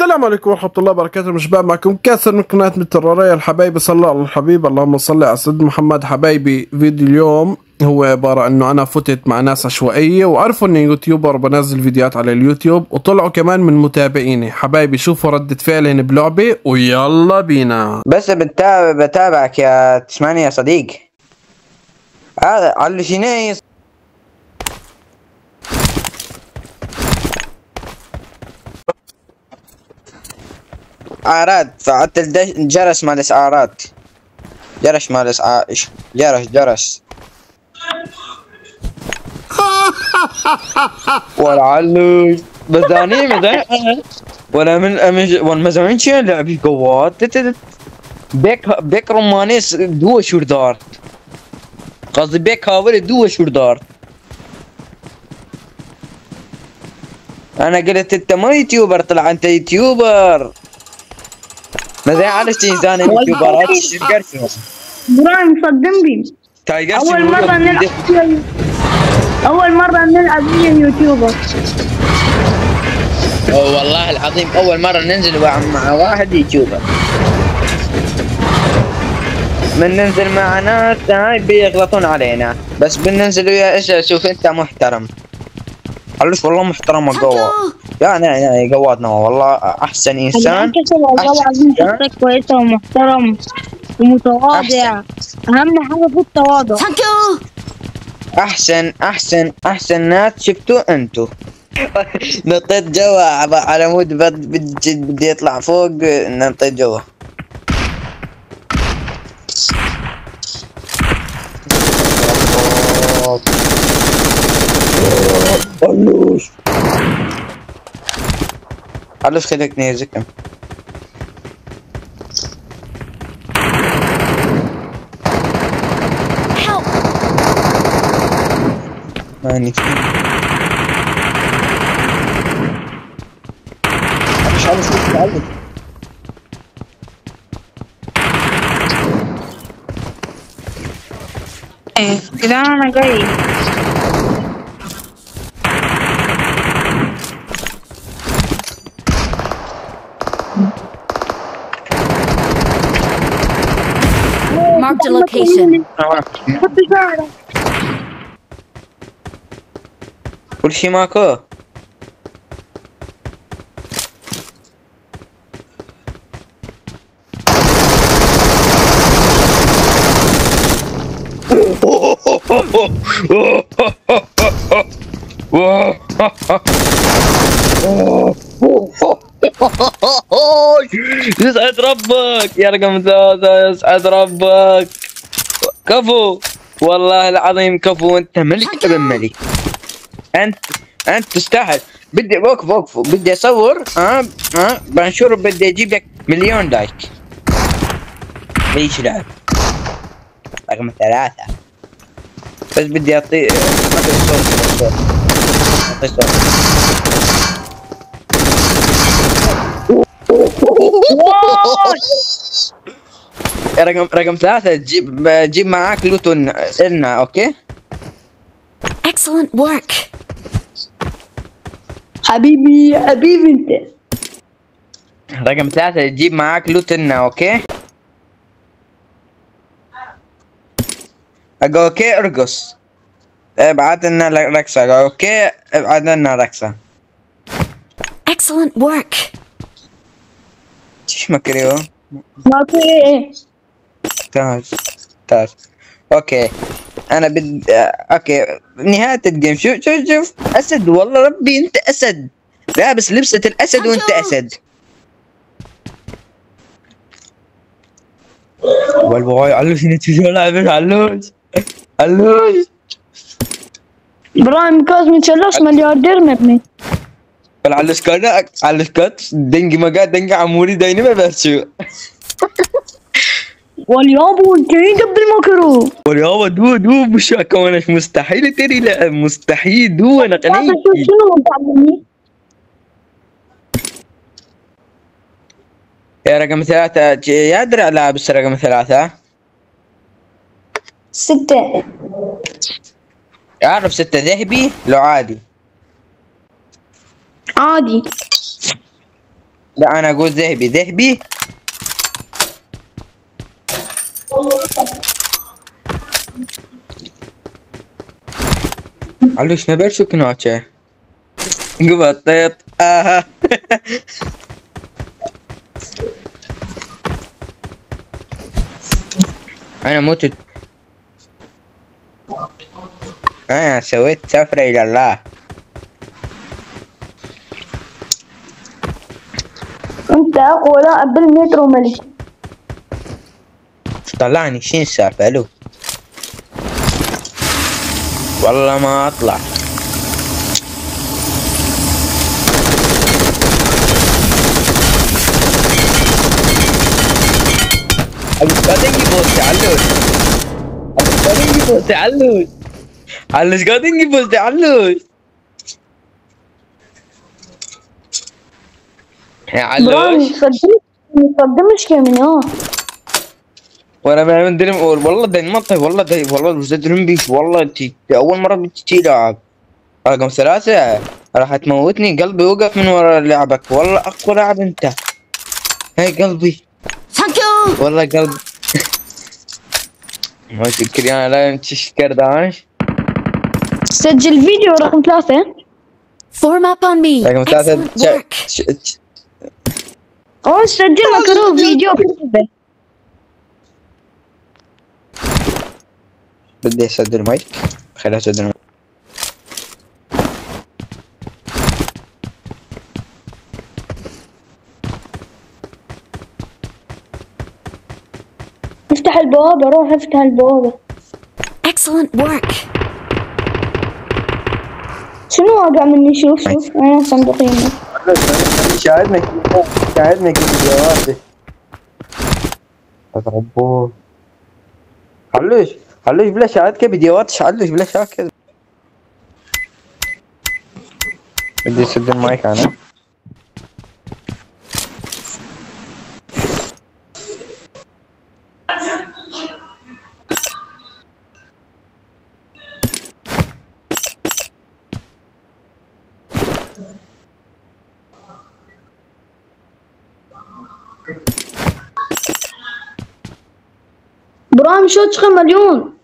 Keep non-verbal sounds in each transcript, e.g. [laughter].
السلام عليكم ورحمة الله وبركاته. شباب معكم كاسر من قناة مترارية الحبايب صلى على الحبيب. اللهم صل على سيدنا محمد. حبايبي فيديو اليوم هو عبارة إنه أنا فتت مع ناس عشوائية وعرفوا إني يوتيوبر بنزل فيديوهات على اليوتيوب وطلعوا كمان من متابعيني. حبايبي شوفوا ردة فعلهم بلعبة ويلا بينا. بس بتابع بتابعك يا تسمعني يا صديق. هذا على شنو اعراض الدش- الجرس مال الاسعارات جرس مال جرس جرس. والعلوش بداني مدى ولا من والمزعين شي؟ لعبي قوات. بيك بيك رومانيس دو شوردار قصدي بيك هاور دو شوردار أنا قلت إنت مو YouTuber طلع أنت YouTuber. زي عرفت انسان يوتيوبرات تايجر إبراهيم صدم بي تايجر أول مرة نلعب فيها- أول مرة نلعب فيها YouTuber. والله العظيم أول مرة ننزل مع مع واحد YouTuber. من ننزل مع ناس هاي بيغلطون علينا. بس بننزل ويا إيش شوف أنت محترم. علوش والله محترم وقوة. يعني يعني قواتنا والله أحسن إنسان. انت والله العظيم أحسن. شخصية كويسة ومحترم ومتواضع أهم حاجة في التواضع. احسن احسن أحسن ناس شفتوا انتو [laughs] نطيت جوا على على مود بد- بدي بدي يطلع فوق نطيت جوا. علوش علوش خليك نيزك ماني مش عارف شو تتعلم إيه كده أنا جاي Marked a location. what did Pulis'i mako. Whoa! [laughs] [laughs] يسعد ربك. يا رقم ثلاثة يسعد ربك. كفو. والله العظيم كفو انت ملك ابن ملك. أنت أنت تستاهل. بدي وقف وقف. بدي أصور ها ها بنشور بدي أجيب لك مليون لايك. ليش لعب رقم ثلاثة. بس بدي اعطي أعطي صوت أعطي صوت رقم رقم ثلاثة جيب جيب معاك loot إلنا أوكي؟ Excellent work. حبيبي حبيبي أنت رقم ثلاثة جيب معاك loot إلنا أوكي؟ أقول أوكي أرقص ابعت لنا رقصة أوكي ابعت لنا رقصة Excellent work. إيش مكريو؟ ما في إيه تاج تاج أوكي أنا بد أوكي نهاية ال game. شوف شوف شوف أسد والله ربي أنت أسد. لابس لبسة الأسد وأنت أسد. والبغاي علوش نتي شو علوش. علوش. إبراهيم كاظمي تشلش ملياردير مبني. علوش كانا علوش كات دنجي مقا دنجي عموري دايني ما بس واليابو الجاي قبل ما كرو واليابا دو دو مش كونش مستحيل تري لا مستحيل دو أنا قنيت رقم ثلاثة ج- يا درع لابس رقم ثلاثة. ستة. اعرف ستة ذهبي؟ لو عادي. عادي. لا أنا أقول ذهبي. ذهبي؟ علوش نبل شو كنوچه قبطيت آه. [laughs] أنا متت أنا سويت سفرة إلى الله. لاعب بالمترو ملك. طلعني شين السالفة؟ ألو. والله ما أطلع. أبو قاعدين يبوس علوش أبو قاعدين يبوس علوش علوش قاعدين يبوس علوش صدق مقدمش كم آه وأنا ما ادري والله ده المنطقة والله ده والله مش ادري بيش والله تي أول مرة بتجي لعب. رقم ثلاثة راح تموتني قلبي وقف من ورا لعبك. والله أقوى لاعب أنت. هاي قلبي. والله قلبي. [laughs] ما تذكر أنا لا تشكر داعش؟ سجل فيديو رقم ثلاثة. Form up on me. رقم ثلاثة فيديو كتبه بدي اسد المايك خليها اسد المايك أفتح البوابة روح أفتح البوابة. Excellent work. شنو واقع مني؟ شوف شوف. أنا صندوق يمي شاهدنا كذا شاهدنا كذا جوابي ربو حلوش حلوش بلا شاهد فيديوهات حلوش بلا شاهد كذا بدي اسد المايك انا برامي شو تشخي مليون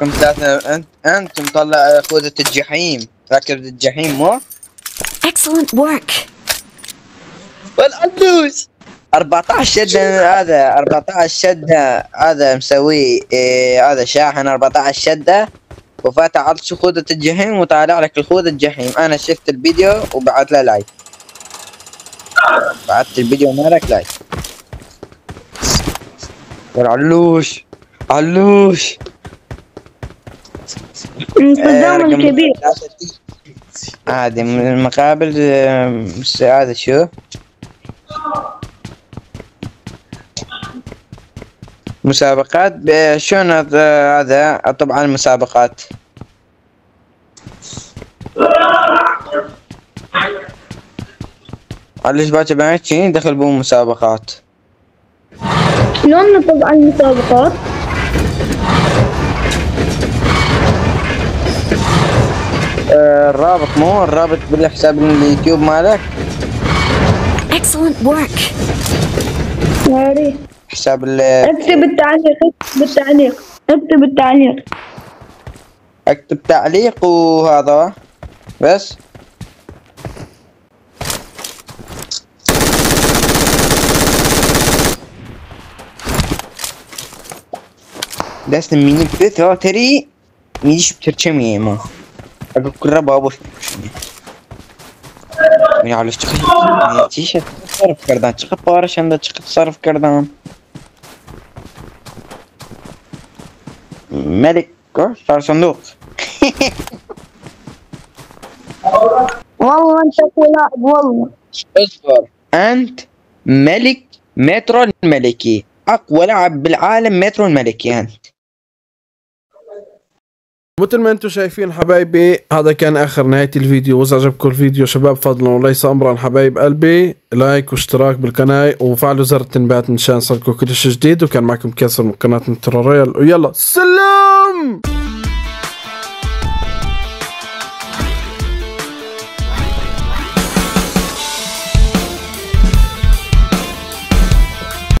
كم ثلاثة؟ انت أنت مطلع خوذة الجحيم. راكب الجحيم مو؟ Excellent work. والعدوس 14 شدة هذا 14 شدة. هذا مسوي إيه هذا شاحن 14 شدة. وفاتح على خوذة الجحيم وطالع لك الخوذة الجحيم. أنا شفت الفيديو وبعت له like بعت الفيديو مالك like علوش صدام رقم الكبير ثلاثة. عادي من المقابل آه، هذا شو؟ مسابقات. شلون هذا طبعا المسابقات ليش باكر بنات شي دخل بو مسابقات. شلون نطبع المسابقات؟ آه، الرابط مو؟ الرابط بالحساب اليوتيوب مالك؟ Excellent work. يا ريت. حساب ال اكتب التعليق اكتب التعليق اكتب التعليق. اكتب تعليق وهذا. بس. دست مینی بثا تری میدیش بترچمی ما اگه کرا بابوش من على اشتغل تيش تصرف کردن چقدر پارش انده چقدر تصرف کردن ملك صار صندوق والله أنت لاعب والله. اصبر. أنت ملك مترو الملكي. أقوى لاعب بالعالم مترو الملكي أنت. مثل ما أنتم شايفين حبايبي هذا كان آخر نهاية الفيديو. وإذا عجبكم الفيديو شباب فضلا وليس امرا حبايب قلبي. like واشتراك بالقناة وفعلوا زر التنبيهات مشان يصلكم كل شيء جديد. وكان معكم كاسر من قناة نتر رويال. ويلا سلام!